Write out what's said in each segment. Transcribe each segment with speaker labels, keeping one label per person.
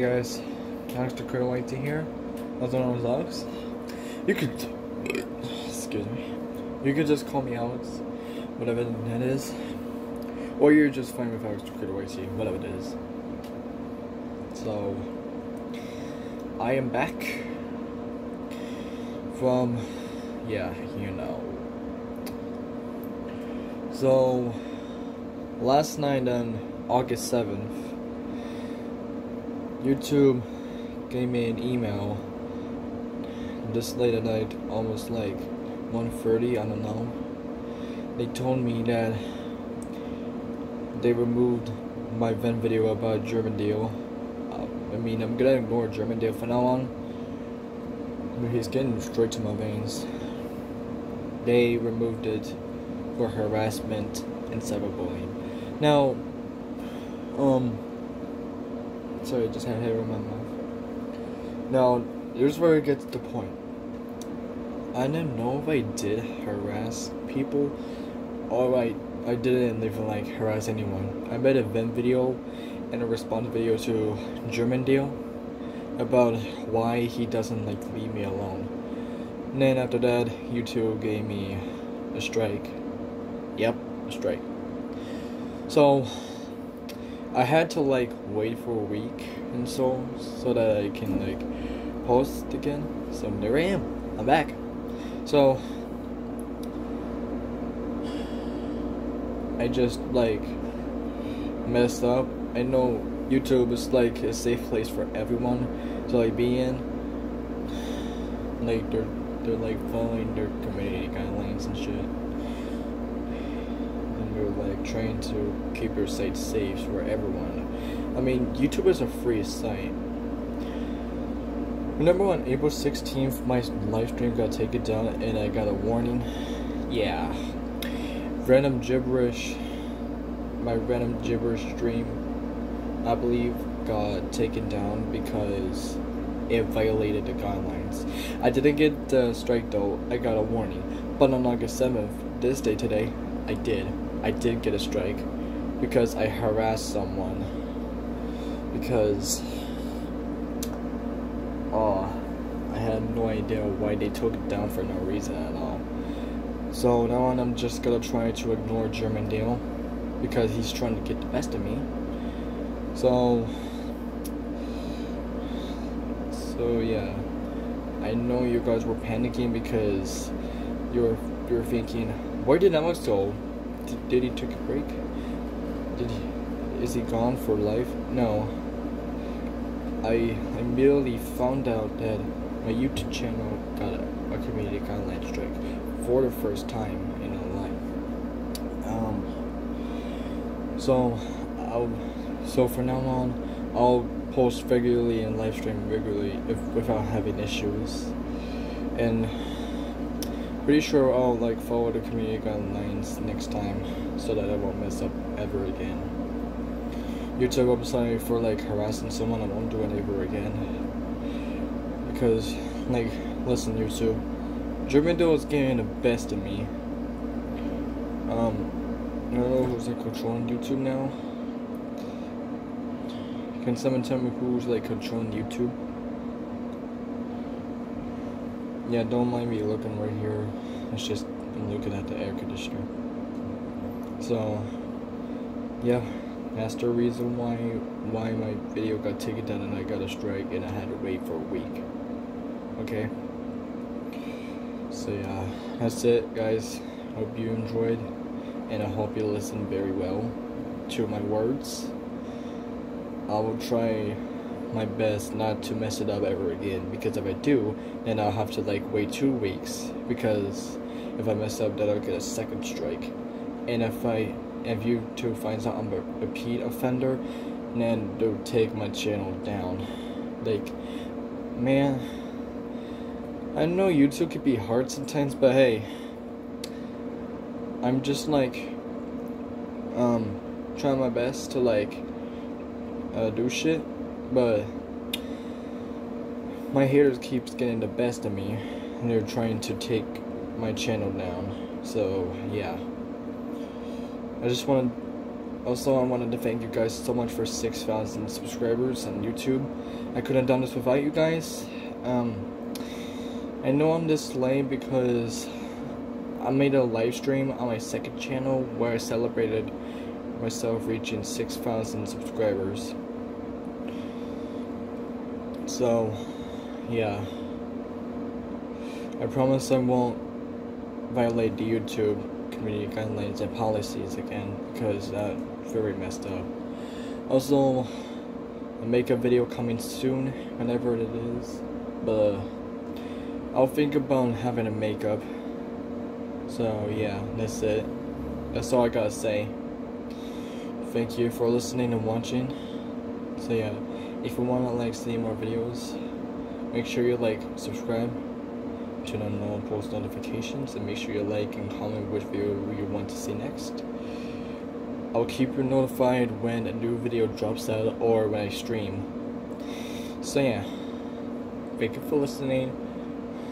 Speaker 1: guys, Alex the Creator YT here, also known as Alex. You could, excuse me, you could just call me Alex, whatever that is, or you're just fine with Alex the White, whatever it is. So, I am back from, yeah, you know. So, last night on August 7th, YouTube gave me an email this late at night, almost like 1.30, I don't know. They told me that they removed my vent video about German deal. Uh, I mean, I'm gonna ignore German deal for now on. But he's getting straight to my veins. They removed it for harassment and cyberbullying. Now, um, Sorry, I just had hair in my mouth. Now, here's where it gets to the point. I don't know if I did harass people or I, I didn't even like harass anyone. I made a vent video and a response video to German Deal about why he doesn't like leave me alone. And then after that, YouTube gave me a strike. Yep, a strike. So, I had to like wait for a week and so so that I can like post again. So there I am. I'm back. So I just like messed up. I know YouTube is like a safe place for everyone to like be in. Like they're they're like following their community guidelines and shit like trying to keep your site safe for everyone. I mean, YouTube is a free site. Remember on April 16th, my live stream got taken down and I got a warning? Yeah. Random gibberish, my random gibberish stream, I believe, got taken down because it violated the guidelines. I didn't get the strike though, I got a warning. But on August 7th, this day today, I did. I did get a strike because I harassed someone because oh I had no idea why they took it down for no reason at all. So now on I'm just gonna try to ignore German Deal because he's trying to get the best of me. So so yeah. I know you guys were panicking because you're you're thinking, where did Alex go? Did, did he took a break? Did he? Is he gone for life? No. I immediately found out that my YouTube channel got a, a community guideline strike for the first time in a life. Um. So, I'll. So for now on, I'll post regularly and live stream regularly if without having issues, and Pretty sure I'll like follow the community guidelines next time so that I won't mess up ever again. YouTube, I'm sorry for like harassing someone, I won't do it ever again. Because, like, listen YouTube, Germando is getting the best of me. Um, I don't know who's like controlling YouTube now. Can someone tell me who's like controlling YouTube? Yeah, don't mind me looking right here. It's just I'm looking at the air conditioner. So, yeah, that's the reason why why my video got taken down and I got a strike and I had to wait for a week. Okay. So yeah, that's it, guys. Hope you enjoyed, and I hope you listened very well to my words. I will try my best not to mess it up ever again because if I do, then I'll have to like wait two weeks because if I mess up, then I'll get a second strike. And if I if YouTube finds out I'm a repeat offender, then they'll take my channel down. Like, man, I know YouTube could be hard sometimes, but hey, I'm just like, um, trying my best to like, uh, do shit but my haters keeps getting the best of me and they're trying to take my channel down. So yeah. I just want Also, I wanted to thank you guys so much for 6,000 subscribers on YouTube. I couldn't have done this without you guys. Um, I know I'm this lame because I made a live stream on my second channel where I celebrated myself reaching 6,000 subscribers. So, yeah. I promise I won't violate the YouTube community guidelines and policies again because that's very messed up. Also, a makeup video coming soon, whenever it is. But I'll think about having a makeup. So yeah, that's it. That's all I gotta say. Thank you for listening and watching. So yeah, if you wanna like see more videos, make sure you like, subscribe turn on all post notifications and make sure you like and comment which video you want to see next. I'll keep you notified when a new video drops out or when I stream. So yeah, thank you for listening.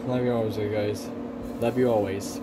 Speaker 1: Love you always, guys. Love you always.